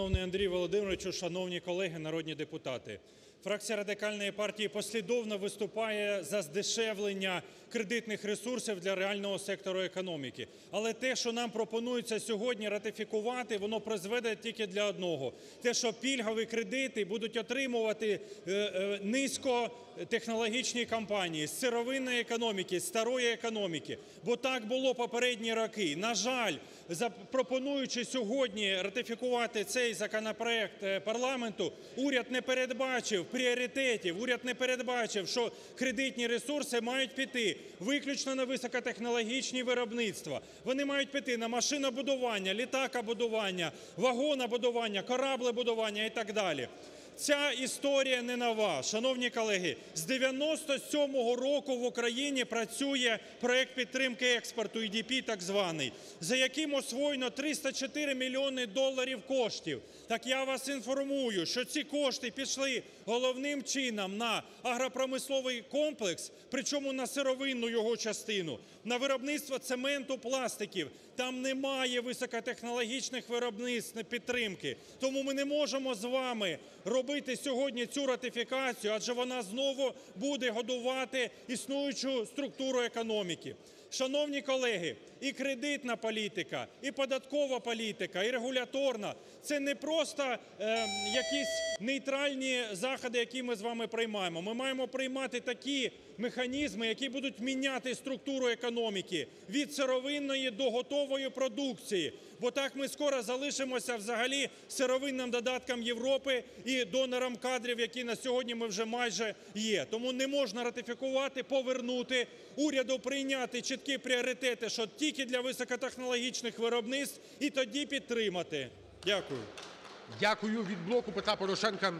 Шановний Андрій Володимировичу, шановні колеги народні депутати! Фракція Радикальної партії послідовно виступає за здешевлення кредитних ресурсів для реального сектору економіки. Але те, що нам пропонується сьогодні ратифікувати, воно призведе тільки для одного – те, що пільгові кредити будуть отримувати е, е, низькотехнологічні компанії з сировинної економіки, з старої економіки. Бо так було попередні роки. На жаль, пропонуючи сьогодні ратифікувати цей законопроект е, парламенту, уряд не передбачив пріоритетів, уряд не передбачив, що кредитні ресурси мають піти виключно на високотехнологічні виробництва. Вони мають піти на машинобудування, літакобудування, вагонобудування, кораблебудування і так далі. Ця історія не нова. Шановні колеги, з 97-го року в Україні працює проект підтримки експорту (EDP) так званий, за яким освоєно 304 мільйони доларів коштів. Так я вас інформую, що ці кошти пішли головним чином на агропромисловий комплекс, причому на сировинну його частину, на виробництво цементу, пластиків. Там немає високотехнологічних виробництв підтримки. Тому ми не можемо з вами робити сьогодні цю ратифікацію, адже вона знову буде годувати існуючу структуру економіки. Шановні колеги, і кредитна політика, і податкова політика, і регуляторна – це не просто е, якісь нейтральні заходи, які ми з вами приймаємо. Ми маємо приймати такі механізми, які будуть міняти структуру економіки від сировинної до готової продукції. Бо так ми скоро залишимося взагалі сировинним додатком Європи і донором кадрів, які на сьогодні ми вже майже є. Тому не можна ратифікувати, повернути, уряду прийняти чіткі пріоритети, що тільки для високотехнологічних виробництв і тоді підтримати. Дякую. Дякую. Від "Блоку Петра Порошенка"